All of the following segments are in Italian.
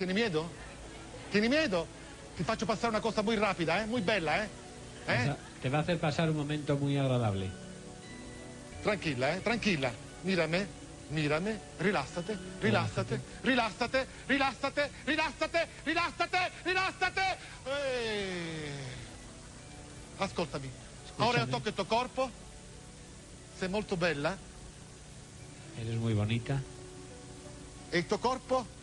Tieni miedo? Tieni miedo? Ti faccio passare una cosa muy rápida, eh? Muy bella, eh? ¿Eh? Te va a hacer pasar un momento muy agradable. Tranquilla, eh? Tranquilla. Mírame, mírame, rilassate, rilassate, rilassate, rilassate, rilassate, rilassate, rilassate. Eh. Ascoltami. Ora io tocco il tuo corpo. Sei molto bella Eres muy bonita. e il tuo corpo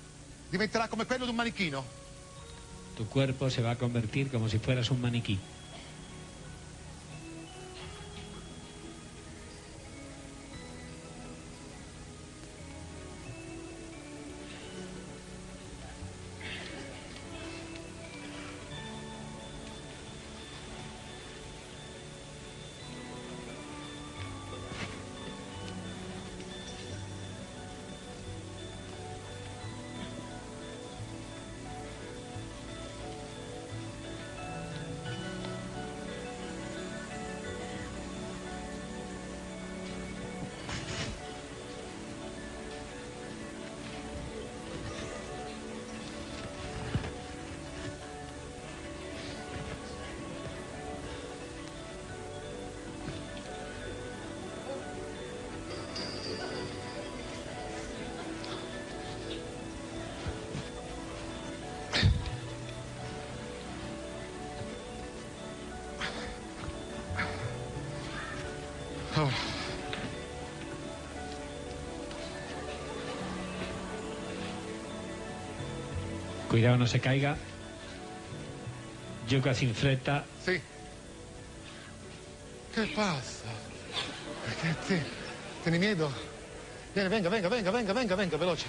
diventerà come quello di un manichino. Tu cuerpo se va a convertir como si fueras un maniquí. Oh. Cuidado no se caiga. Yuca sin fretta. Sì. Che passa? Che te, tieni miedo? Venga, venga, venga, venga, venga, venga, veloce.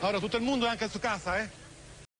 Ora tutto il mondo è anche su casa, eh?